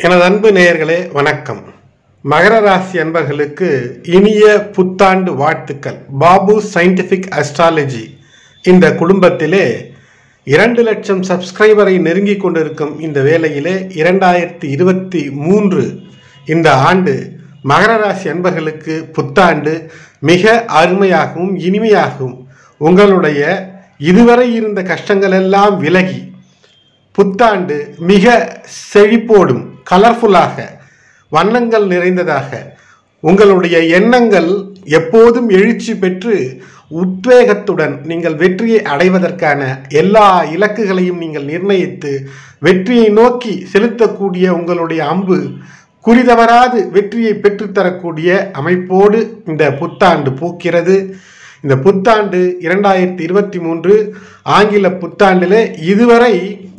எனது அன்பு நேயர்களே வணக்கம். மகர ராசி அன்பர்களுக்கு இனிய புத்தாண்டு வாழ்த்துக்கள். பாபு சயின்டிஃபிக் அஸ்ட்ராலஜி இந்த குடும்பத்திலே இரண்டு லட்சம் சப்ஸ்கிரைபரை நெருங்கி கொண்டிருக்கும் இந்த வேளையிலே இரண்டாயிரத்தி இருபத்தி மூன்று இந்த ஆண்டு மகர ராசி அன்பர்களுக்கு புத்தாண்டு மிக அருமையாகவும் இனிமையாகவும் உங்களுடைய இதுவரை இருந்த கஷ்டங்கள் எல்லாம் விலகி புத்தாண்டு மிக செழிப்போடும் கலர்ஃபுல்லாக வண்ணங்கள் நிறைந்ததாக உங்களுடைய எண்ணங்கள் எப்போதும் எழுச்சி பெற்று உத்வேகத்துடன் நீங்கள் வெற்றியை அடைவதற்கான எல்லா இலக்குகளையும் நீங்கள் நிர்ணயித்து வெற்றியை நோக்கி செலுத்தக்கூடிய உங்களுடைய அம்பு குறிதவராது வெற்றியை பெற்றுத்தரக்கூடிய அமைப்போடு இந்த புத்தாண்டு பூக்கிறது. இந்த புத்தாண்டு இரண்டாயிரத்தி இருபத்தி மூன்று ஆங்கில புத்தாண்டில் இதுவரை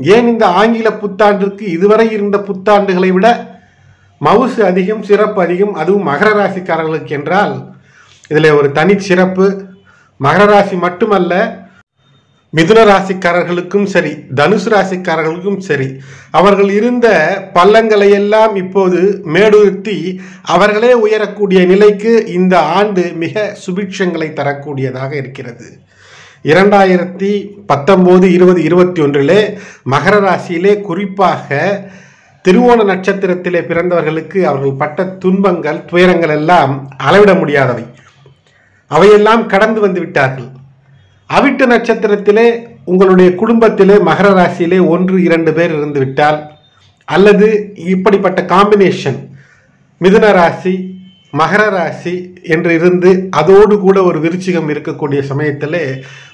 ஏன் இந்த ஆங்கில புத்தாண்டிற்கு இதுவரை இருந்த புத்தாண்டுகளை விட மவுசு அதிகம் சிறப்பு அதிகம் அதுவும் மகர ராசிக்காரர்களுக்கு என்றால் இதில் ஒரு தனி சிறப்பு மகர ராசி மட்டுமல்ல மிதுன ராசிக்காரர்களுக்கும் சரி தனுசு ராசிக்காரர்களுக்கும் சரி அவர்கள் இருந்த பள்ளங்களை எல்லாம் இப்போது மேடுத்தி அவர்களே உயரக்கூடிய நிலைக்கு இந்த ஆண்டு மிக சுபிட்சங்களை தரக்கூடியதாக இருக்கிறது. இரண்டாயிரத்தி பத்தொம்போது இருபது இருபத்தி ஒன்றிலே மகர ராசியிலே குறிப்பாக திருவோண நட்சத்திரத்திலே பிறந்தவர்களுக்கு அவர்கள் பட்ட துன்பங்கள் துயரங்கள் எல்லாம் அளவிட முடியாதவை. அவையெல்லாம் கடந்து வந்து விட்டார்கள். அவிட்டு நட்சத்திரத்திலே உங்களுடைய குடும்பத்திலே மகர ராசியிலே ஒன்று இரண்டு பேர் இருந்து விட்டால் அல்லது இப்படிப்பட்ட காம்பினேஷன் மிதுன ராசி மகர ராசி என்று இருந்து அதோடு கூட ஒரு விருச்சிகம் இருக்கக்கூடிய சமயத்திலே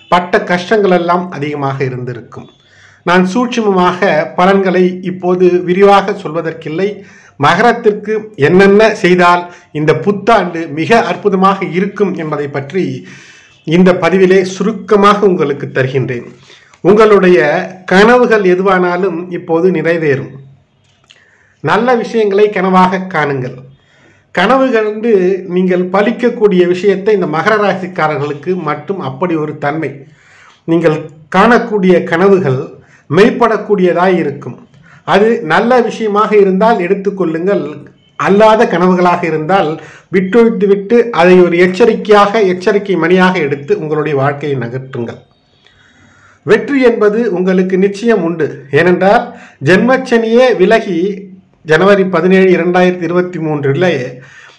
பட்ட கஷ்டங்கள் எல்லாம் அதிகமாக இருந்திருக்கும். நான் சூட்சமமாக பலன்களை இப்போது விரிவாக சொல்வதற்கில்லை. மகரத்திற்கு என்னென்ன செய்தால் இந்த புத்தாண்டு மிக அற்புதமாக இருக்கும் என்பதை பற்றி இந்த பதிவிலே சுருக்கமாக உங்களுக்கு தருகின்றேன். உங்களுடைய கனவுகள் எதுவானாலும் இப்போது நிறைவேறும். நல்ல விஷயங்களை கனவாக காணுங்கள். கனவுகள் வந்து நீங்கள் பலிக்கக்கூடிய விஷயத்தை இந்த மகர ராசிக்காரர்களுக்கு மட்டும் அப்படி ஒரு தன்மை. நீங்கள் காணக்கூடிய கனவுகள் மெய்ப்படக்கூடியதாய் இருக்கும். அது நல்ல விஷயமாக இருந்தால் எடுத்துக்கொள்ளுங்கள். அல்லாத கனவுகளாக இருந்தால் விட்டுவிட்டு விட்டு அதை ஒரு எச்சரிக்கையாக எச்சரிக்கை மணியாக எடுத்து உங்களுடைய வாழ்க்கையை நகற்றுங்கள் வெற்றி என்பது உங்களுக்கு நிச்சயம் உண்டு. ஏனென்றால் ஜென்மச்சனியே விலகி ஜனவரி பதினேழு இரண்டாயிரத்தி இருபத்தி மூன்றிலே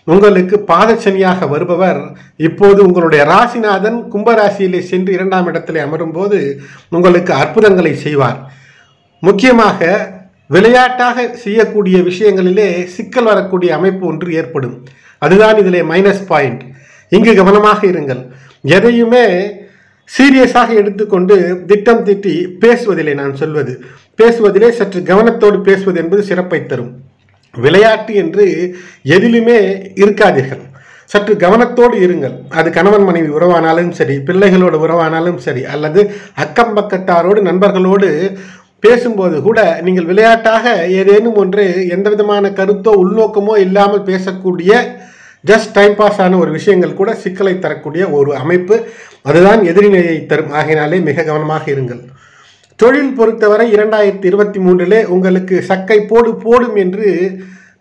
உங்களுக்கு பாதச்சனியாக வருபவர் இப்போது உங்களுடைய ராசிநாதன் கும்பராசியிலே சென்று இரண்டாம் இடத்திலே அமரும்போது உங்களுக்கு அற்புதங்களை செய்வார். முக்கியமாக விளையாட்டாக செய்யக்கூடிய விஷயங்களிலே சிக்கல் வரக்கூடிய அமைப்பு ஒன்று ஏற்படும். அதுதான் இதிலே மைனஸ் பாயிண்ட் இங்கு கவனமாக இருங்கள். எதையுமே சீரியஸாக எடுத்துக்கொண்டு திட்டம் திட்டி பேசுவதிலே நான் சொல்வது பேசுவதிலே சற்று கவனத்தோடு பேசுவது என்பது சிறப்பை தரும். விளையாட்டு என்று எதிலுமே இருக்காதீர்கள். சற்று கவனத்தோடு இருங்கள். அது கணவன் மனைவி உறவானாலும் சரி பிள்ளைகளோடு உறவானாலும் சரி அல்லது அக்கம் பக்கத்தாரோடு நண்பர்களோடு பேசும்போது கூட நீங்கள் விளையாட்டாக ஏதேனும் ஒன்று எந்த விதமான கருத்தோ உள்நோக்கமோ இல்லாமல் பேசக்கூடிய ஜஸ்ட் டைம் பாஸ் ஆன ஒரு விஷயங்கள் கூட சிக்கலை தரக்கூடிய ஒரு அமைப்பு. அதுதான் எதிரிநிலையை தரும். ஆகையினாலே மிக கவனமாக இருங்கள். தொழில் பொறுத்தவரை இரண்டாயிரத்தி இருபத்தி மூன்றிலே உங்களுக்கு சக்கை போடு போடும் என்று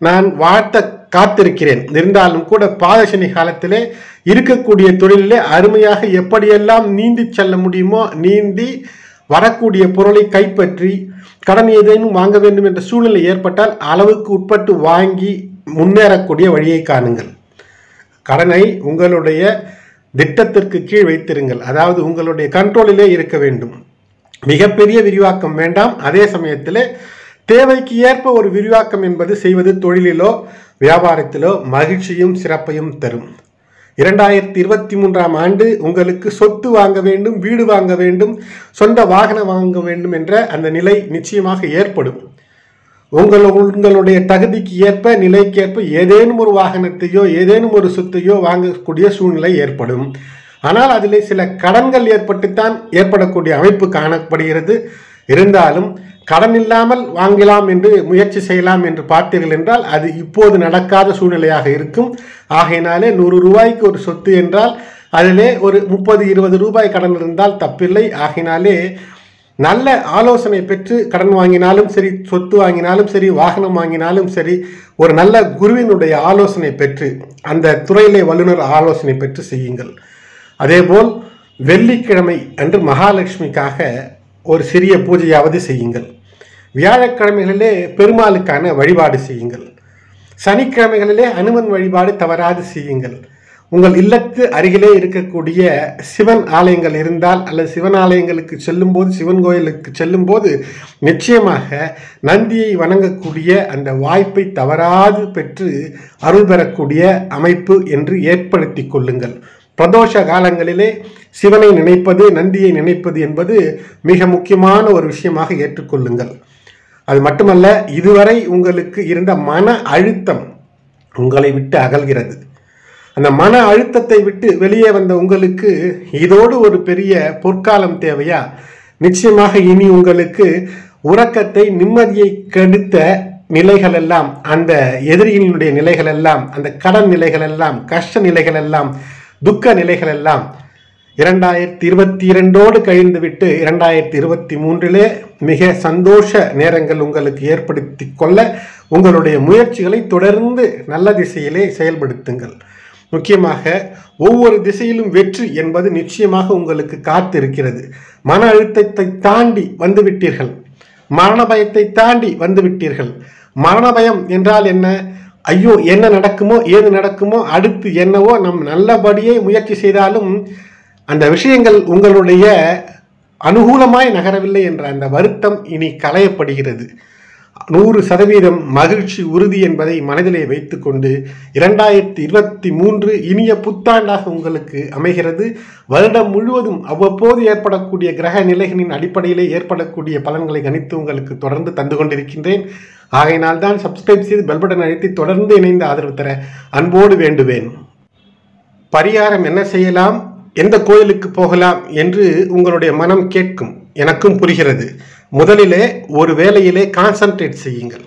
நான் வாழ்த்த காத்திருக்கிறேன். இருந்தாலும் கூட பாதசனி காலத்திலே இருக்கக்கூடிய தொழிலிலே அருமையாக எப்படியெல்லாம் நீந்தி செல்ல முடியுமோ நீந்தி வரக்கூடிய பொருளை கைப்பற்றி கடன் ஏதேனும் வாங்க வேண்டும் என்ற சூழ்நிலை ஏற்பட்டால் அளவுக்கு உட்பட்டு வாங்கி முன்னேறக்கூடிய வழியை காணுங்கள். கடனை உங்களுடைய திட்டத்திற்கு கீழ் வைத்திருங்கள். அதாவது உங்களுடைய கண்ட்ரோலிலே இருக்க வேண்டும். மிகப்பெரிய விரிவாக்கம் வேண்டாம். அதே சமயத்தில் தேவைக்கு ஏற்ப ஒரு விரிவாக்கம் என்பது செய்வது தொழிலிலோ வியாபாரத்திலோ மகிழ்ச்சியும் சிறப்பையும் தரும். இரண்டாயிரத்தி இருபத்தி மூன்றாம் ஆண்டு உங்களுக்கு சொத்து வாங்க வேண்டும் வீடு வாங்க வேண்டும் சொந்த வாகனம் வாங்க வேண்டும் என்ற அந்த நிலை நிச்சயமாக ஏற்படும். உங்கள் உங்களுடைய தகுதிக்கு ஏற்ப நிலைக்கேற்ப ஏதேனும் ஒரு வாகனத்தையோ ஏதேனும் ஒரு சொத்தையோ வாங்கக்கூடிய சூழ்நிலை ஏற்படும். ஆனால் அதில் சில கடன்கள் ஏற்பட்டுத்தான் ஏற்படக்கூடிய அமைப்பு காணப்படுகிறது. இருந்தாலும் கடன் இல்லாமல் வாங்கலாம் என்று முயற்சி செய்யலாம் என்று பார்த்தீர்கள் என்றால் அது இப்போது நடக்காத சூழ்நிலையாக இருக்கும். ஆகையினாலே நூறு ரூபாய்க்கு ஒரு சொத்து என்றால் அதிலே ஒரு முப்பது இருபது ரூபாய் கடன் இருந்தால் தப்பில்லை. ஆகினாலே நல்ல ஆலோசனை பெற்று கடன் வாங்கினாலும் சரி சொத்து வாங்கினாலும் சரி வாகனம் வாங்கினாலும் சரி ஒரு நல்ல குருவினுடைய ஆலோசனை பெற்று அந்த துறையிலே வல்லுநர் ஆலோசனை பெற்று செய்யுங்கள். அதேபோல் வெள்ளிக்கிழமை அன்று மகாலட்சுமிக்காக ஒரு சிறிய பூஜையாவது செய்யுங்கள். வியாழக்கிழமைகளிலே பெருமாளுக்கான வழிபாடு செய்யுங்கள். சனிக்கிழமைகளிலே அனுமன் வழிபாடு தவறாது செய்யுங்கள். உங்கள் இல்லத்து அருகிலே இருக்கக்கூடிய சிவன் ஆலயங்கள் இருந்தால் அல்லது சிவன் ஆலயங்களுக்கு செல்லும்போது சிவன் கோயிலுக்கு செல்லும்போது நிச்சயமாக நந்தியை வணங்கக்கூடிய அந்த வாய்ப்பை தவறாது பெற்று அருள் பெறக்கூடிய அமைப்பு என்று ஏற்படுத்தி கொள்ளுங்கள். பிரதோஷ காலங்களிலே சிவனை நினைப்பது நந்தியை நினைப்பது என்பது மிக முக்கியமான ஒரு விஷயமாக ஏற்றுக்கொள்ளுங்கள். அது மட்டுமல்ல இதுவரை உங்களுக்கு இருந்த மன அழுத்தம் உங்களை விட்டு அகல்கிறது. அந்த மன அழுத்தத்தை விட்டு வெளியே வந்த உங்களுக்கு இதோடு ஒரு பெரிய பொற்காலம் தேவையா? நிச்சயமாக இனி உங்களுக்கு உறக்கத்தை நிம்மதியை கெடுத்த நிலைகள் எல்லாம் அந்த எதிரிகளினுடைய நிலைகள் எல்லாம் அந்த கடன் நிலைகள் எல்லாம் கஷ்ட நிலைகள் எல்லாம் துக்க நிலைகள் எல்லாம் இரண்டாயிரத்தி இருபத்தி இரண்டோடு கழிந்துவிட்டு இரண்டாயிரத்தி இருபத்தி மூன்றிலே மிக சந்தோஷ நேரங்கள் உங்களுக்கு ஏற்படுத்தி கொள்ள உங்களுடைய முயற்சிகளை தொடர்ந்து நல்ல திசையிலே செயல்படுத்துங்கள். முக்கியமாக ஒவ்வொரு திசையிலும் வெற்றி என்பது நிச்சயமாக உங்களுக்கு காத்திருக்கிறது. மன அழுத்தத்தை தாண்டி வந்துவிட்டீர்கள். மரண பயத்தை தாண்டி வந்துவிட்டீர்கள். மரண பயம் என்றால் என்ன? ஐயோ என்ன நடக்குமோ ஏது நடக்குமோ அடுத்து என்னவோ நம் நல்லபடியே முயற்சி செய்தாலும் அந்த விஷயங்கள் உங்களுடைய அனுகூலமாய் நகரவில்லை என்ற அந்த வருத்தம் இனி களையப்படுகிறது. நூறு சதவீதம் மகிழ்ச்சி உறுதி என்பதை மனதிலே வைத்துக்கொண்டு இரண்டாயிரத்தி இருபத்தி மூன்று இனிய புத்தாண்டாக உங்களுக்கு அமைகிறது. வருடம் முழுவதும் அவ்வப்போது ஏற்படக்கூடிய கிரக நிலைகளின் அடிப்படையிலே ஏற்படக்கூடிய பலன்களை கணித்து உங்களுக்கு தொடர்ந்து தந்து கொண்டிருக்கின்றேன். ஆகையினால் தான் சப்ஸ்கிரைப் செய்து பெல் பட்டன் அழுத்தி தொடர்ந்து இணைந்து ஆதரவு தர அன்போடு வேண்டுவேன். பரிகாரம் என்ன செய்யலாம்? எந்த கோயிலுக்கு போகலாம் என்று உங்களுடைய மனம் கேட்கும் எனக்கும் புரிகிறது. முதலிலே ஒரு வேலையிலே கான்சன்ட்ரேட் செய்யுங்கள்.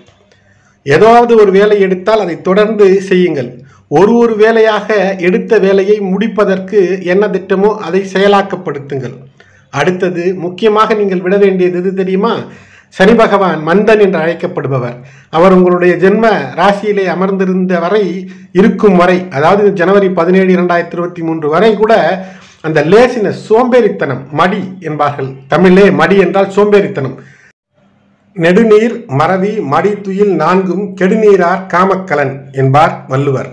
ஏதாவது ஒரு வேலை எடுத்தால் அதை தொடர்ந்து செய்யுங்கள். ஒரு ஒரு வேலையாக எடுத்த வேலையை முடிப்பதற்கு என்ன திட்டமோ அதை செயலாக்கப்படுத்துங்கள். அடுத்தது முக்கியமாக நீங்கள் விட வேண்டியது எது தெரியுமா? சனி பகவான் மந்தன் என்று அழைக்கப்படுபவர். அவர் உங்களுடைய ஜென்ம ராசியிலே அமர்ந்திருந்த வரை இருக்கும் வரை அதாவது ஜனவரி பதினேழு இரண்டாயிரத்தி இருபத்தி மூன்று வரை கூட அந்த லேசின சோம்பேறித்தனம் மடி என்பார்கள். தமிழே மடி என்றால் சோம்பேறித்தனம். நெடுநீர் மறவி மடி துயில் நான்கும் கெடுநீரார் காமக்கலன் என்பார் வள்ளுவர்.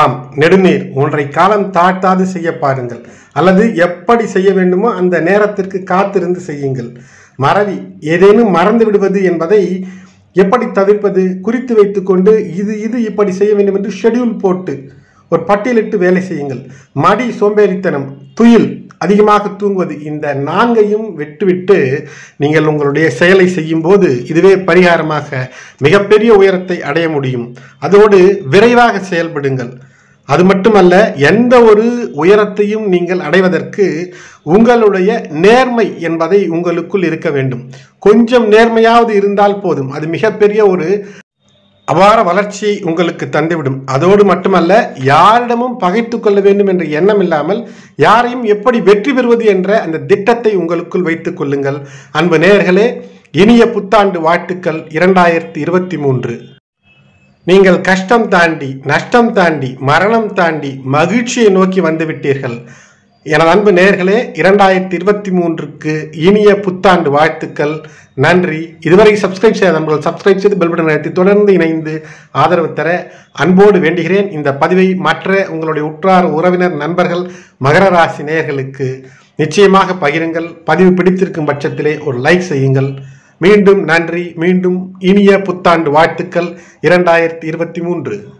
ஆம் நெடுநீர் ஒன்றை காலம் தாழ்த்தாது செய்ய பாருங்கள். அல்லது எப்படி செய்ய வேண்டுமோ அந்த நேரத்திற்கு காத்திருந்து செய்யுங்கள். மறவி ஏதேனும் மறந்து விடுவது என்பதை எப்படி தவிர்ப்பது? குறித்து வைத்துக்கொண்டு இது இது இப்படி செய்ய வேண்டும் என்று ஷெட்யூல் போட்டு ஒரு பட்டியலிட்டு வேலை செய்யுங்கள். மடி சோம்பேறித்தனம் துயில் அதிகமாக தூங்குவது இந்த நான்கையும் விட்டுவிட்டு நீங்கள் உங்களுடைய செயலை செய்யும்போது இதுவே பரிகாரமாக மிகப்பெரிய உயரத்தை அடைய முடியும். அதோடு விரைவாக செயல்படுங்கள். அது மட்டுமல்ல எந்த ஒரு உயரத்தையும் நீங்கள் அடைவதற்கு உங்களுடைய நேர்மை என்பதை உங்களுக்குள் இருக்க வேண்டும். கொஞ்சம் நேர்மையாவது இருந்தால் போதும். அது மிகப்பெரிய ஒரு அபார வளர்ச்சியை உங்களுக்கு தந்துவிடும். அதோடு மட்டுமல்ல யாரிடமும் பகைத்து கொள்ள வேண்டும் என்ற எண்ணம் இல்லாமல் யாரையும் எப்படி வெற்றி பெறுவது என்ற அந்த திட்டத்தை உங்களுக்குள் வைத்துக் கொள்ளுங்கள். அன்பு நேர்களே இனிய புத்தாண்டு வாழ்த்துக்கள் இரண்டாயிரத்தி இருபத்தி மூன்று. நீங்கள் கஷ்டம் தாண்டி நஷ்டம் தாண்டி மரணம் தாண்டி மகிழ்ச்சியை நோக்கி வந்துவிட்டீர்கள். எனது அன்பு நேர்களே இரண்டாயிரத்தி இருபத்தி மூன்றுக்கு இனிய புத்தாண்டு வாழ்த்துக்கள். நன்றி. இதுவரை சப்ஸ்கிரைப் செய்த நண்பர்கள் சப்ஸ்கிரைப் செய்து பெல் பட்டன் அழுத்தி தொடர்ந்து இணைந்து ஆதரவு தர அன்போடு வேண்டுகிறேன். இந்த பதிவை மற்ற உங்களுடைய உற்றார் உறவினர் நண்பர்கள் மகர ராசி நேயர்களுக்கு நிச்சயமாக பகிருங்கள். பதிவு பிடித்திருக்கும் பட்சத்திலே ஒரு லைக் செய்யுங்கள். மீண்டும் நன்றி. மீண்டும் இனிய புத்தாண்டு வாழ்த்துக்கள். இரண்டாயிரத்தி இருபத்தி மூன்று.